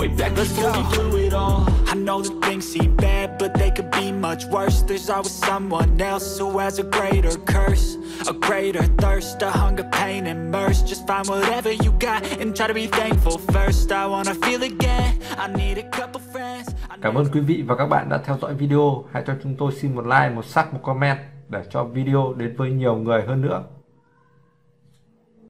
Way back. Before we blew it all. I know that things seem bad, but they could be much worse. There's always someone else who has a greater curse A greater thirst, a hunger, pain, and mercy. Just find whatever you got and try to be thankful first. I wanna feel again, I need a couple friends. Cảm ơn quý vị và các bạn đã theo dõi video. Hãy cho chúng tôi xin một like, một sub, một comment để cho video đến với nhiều người hơn nữa.